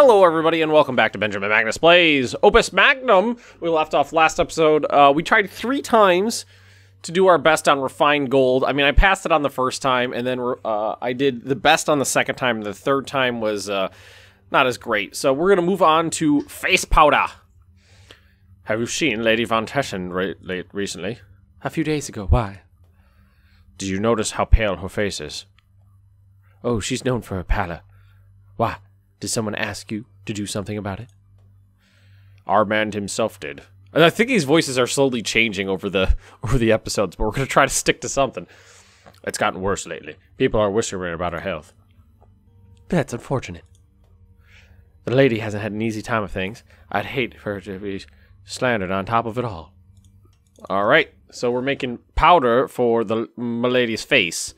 Hello, everybody, and welcome back to Benjamin Magnus Plays Opus Magnum. We left off last episode. Uh, we tried three times to do our best on refined gold. I mean, I passed it on the first time, and then uh, I did the best on the second time. The third time was uh, not as great. So we're gonna move on to face powder. Have you seen Lady Van Tassen re- late recently? A few days ago. Why? Did you notice how pale her face is? Oh, she's known for her pallor. Why? Did someone ask you to do something about it? Armand himself did. And I think these voices are slowly changing over the over the episodes, but we're gonna try to stick to something. It's gotten worse lately. People are whispering about her health. That's unfortunate. The lady hasn't had an easy time of things. I'd hate for her to be slandered on top of it all. All right, so we're making powder for the milady's face.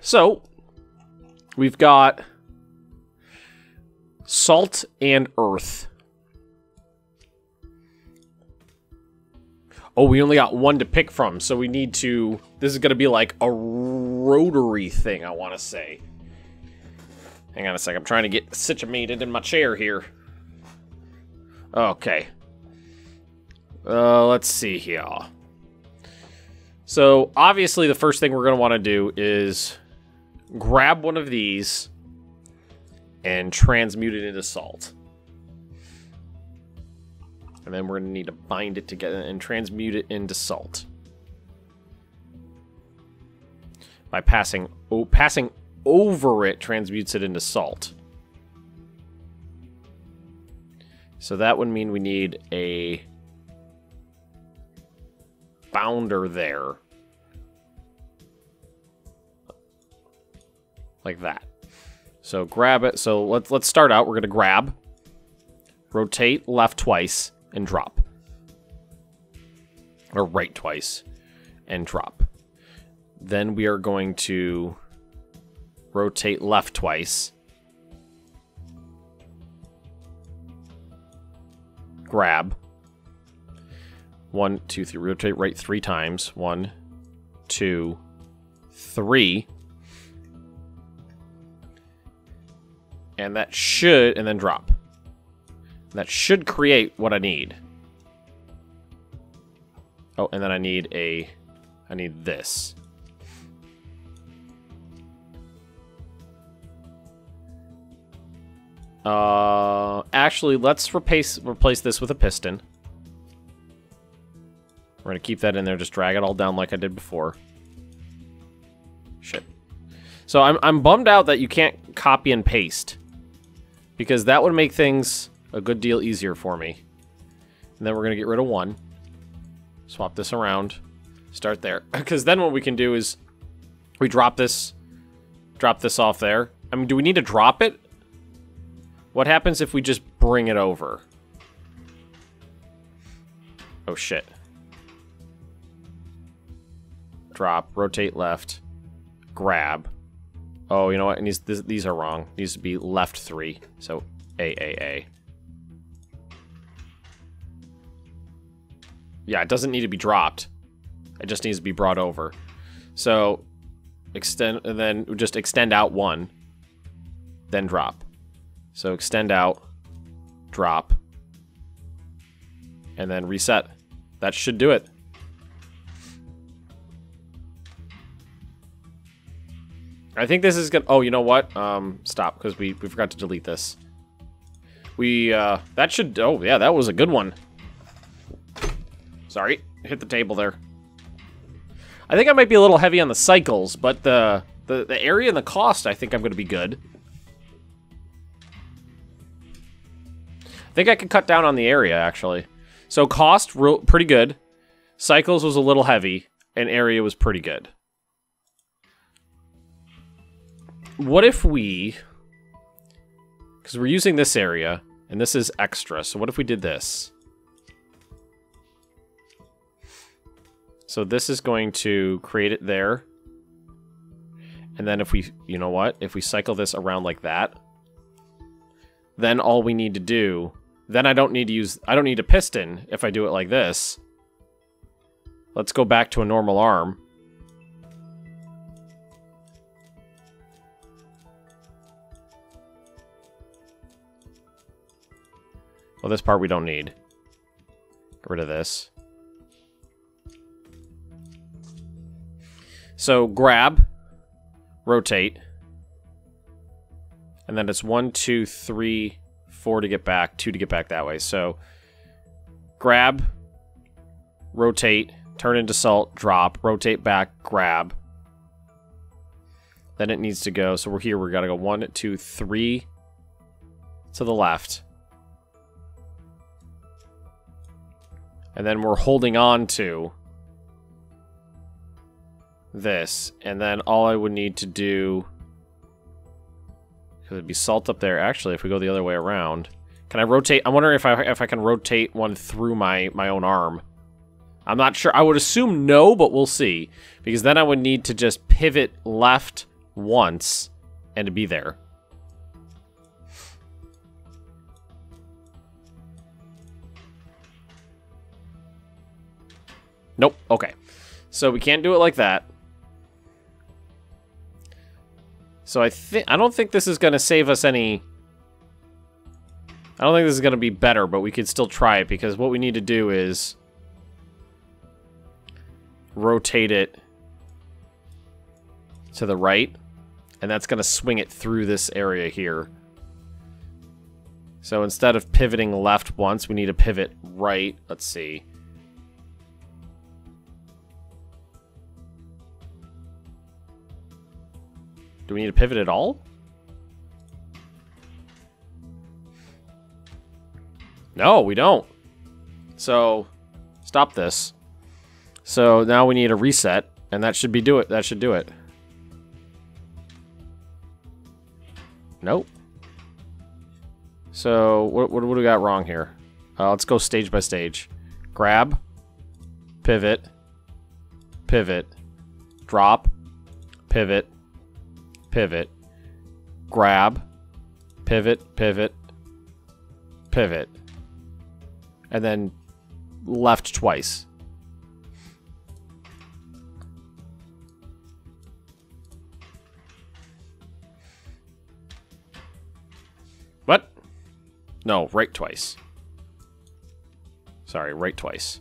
So, we've got salt and earth. Oh, we only got one to pick from, so we need to... This is going to be like a rotary thing, I want to say. Hang on a sec, I'm trying to get situated in my chair here. Okay. Uh, let's see here. So, obviously, the first thing we're going to want to do is grab one of these and transmute it into salt. And then we're going to need to bind it together and transmute it into salt. By passing oh, passing over it transmutes it into salt. So that would mean we need a bonder there. Like that. So grab it. So let's let's start out. We're gonna grab, rotate left twice, and drop. Or right twice and drop. Then we are going to rotate left twice. Grab. One, two, three. Rotate right three times. One, two, three. And that should, and then drop. That should create what I need. Oh, and then I need a, I need this. Uh, actually, let's replace replace this with a piston. We're gonna keep that in there. Just drag it all down like I did before. Shit. So I'm I'm bummed out that you can't copy and paste because that would make things a good deal easier for me. And then we're gonna get rid of one. Swap this around. Start there because then what we can do is we drop this, drop this off there. I mean, do we need to drop it? What happens if we just bring it over? Oh, shit. Drop, rotate left, grab. Oh, you know what? These, these are wrong. Needs to be left three. So, A, A, A. Yeah, it doesn't need to be dropped. It just needs to be brought over. So, extend, and then just extend out one, then drop. So extend out, drop, and then reset. That should do it. I think this is gonna. Oh, you know what? Um, stop, because we, we forgot to delete this. We, uh, that should, oh, yeah, that was a good one. Sorry, hit the table there. I think I might be a little heavy on the cycles, but the, the, the area and the cost, I think I'm to be good. I think I could cut down on the area, actually. So cost, real, pretty good. Cycles was a little heavy, and area was pretty good. What if we... Because we're using this area, and this is extra, so what if we did this? So this is going to create it there. And then if we, you know what? If we cycle this around like that, then all we need to do then I don't need to use, I don't need a piston if I do it like this. Let's go back to a normal arm. Well, this part we don't need. Get rid of this. So grab, rotate, and then it's one, two, three, four to get back, two to get back that way. So grab, rotate, turn into salt, drop, rotate back, grab. Then it needs to go. So we're here. We got to go one, two, three to the left. And then we're holding on to this. And then all I would need to do... Because it'd be salt up there. Actually, if we go the other way around... Can I rotate? I'm wondering if I if I can rotate one through my, my own arm. I'm not sure. I would assume no, but we'll see. Because then I would need to just pivot left once and to be there. Nope. Okay. So we can't do it like that. So I think I don't think this is going to save us any I don't think this is going to be better, but we could still try it because what we need to do is rotate it to the right, and that's going to swing it through this area here. So instead of pivoting left once, we need to pivot right. Let's see. Do we need to pivot at all? No, we don't. So, stop this. So now we need a reset, and that should be do it. That should do it. Nope. So what what, what do we got wrong here? Uh, let's go stage by stage. Grab, pivot, pivot, drop, pivot, pivot, grab, pivot, pivot, pivot, and then left twice. What? No, right twice. Sorry, right twice.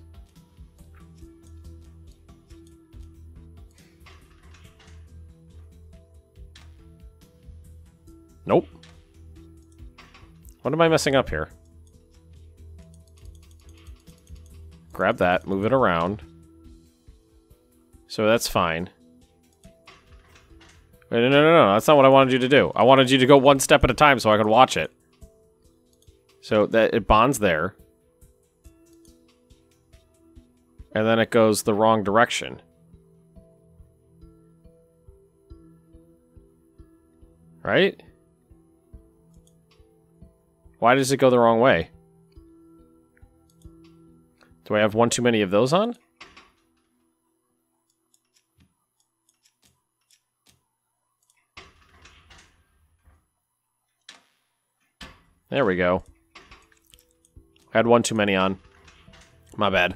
Nope. What am I messing up here? Grab that, move it around. So that's fine. Wait, no, no, no, no, that's not what I wanted you to do. I wanted you to go one step at a time so I could watch it. So that it bonds there. And then it goes the wrong direction. Right? Why does it go the wrong way? Do I have one too many of those on? There we go. I Had one too many on. My bad.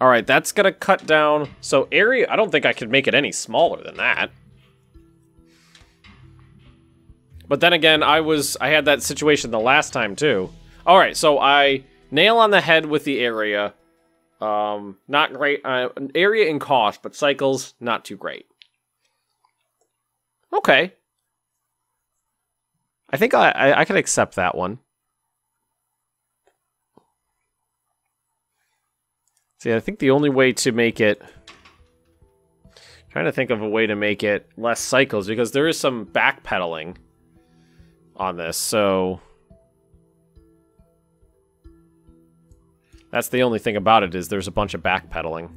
Alright, that's gonna cut down... So area... I don't think I could make it any smaller than that. But then again, I was I had that situation the last time too. All right, so I nail on the head with the area. Um, not great. Uh, area in cost, but cycles not too great. Okay. I think I, I, I can accept that one. See, I think the only way to make it trying to think of a way to make it less cycles because there is some backpedaling on this, so... That's the only thing about it, is there's a bunch of backpedaling.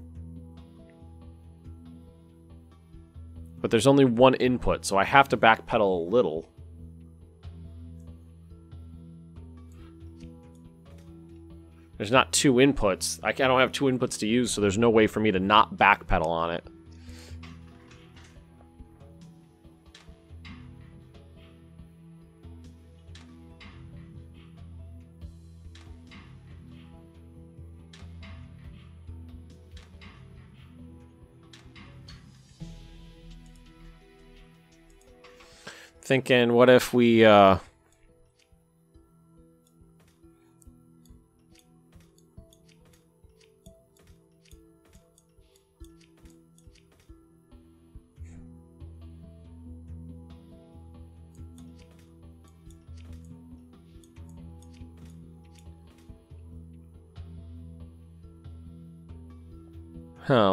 But there's only one input, so I have to backpedal a little. There's not two inputs. I don't have two inputs to use, so there's no way for me to not backpedal on it. Thinking, what if we, uh...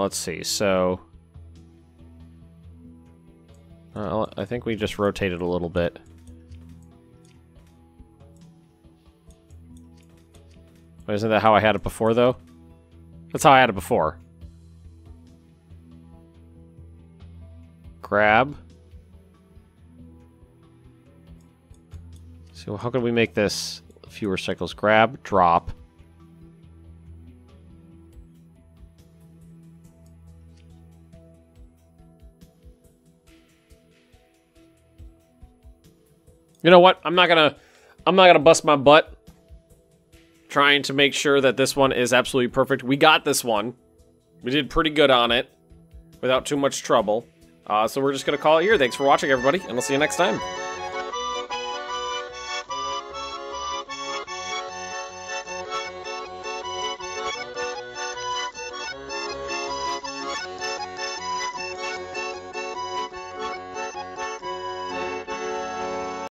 Let's see. So I think we just rotated a little bit. Isn't that how I had it before, though? That's how I had it before. Grab. So how can we make this fewer cycles? Grab, drop. You know what? I'm not gonna I'm not gonna bust my butt trying to make sure that this one is absolutely perfect. We got this one. We did pretty good on it without too much trouble. Uh, so we're just gonna call it here. Thanks for watching, everybody, and I'll see you next time.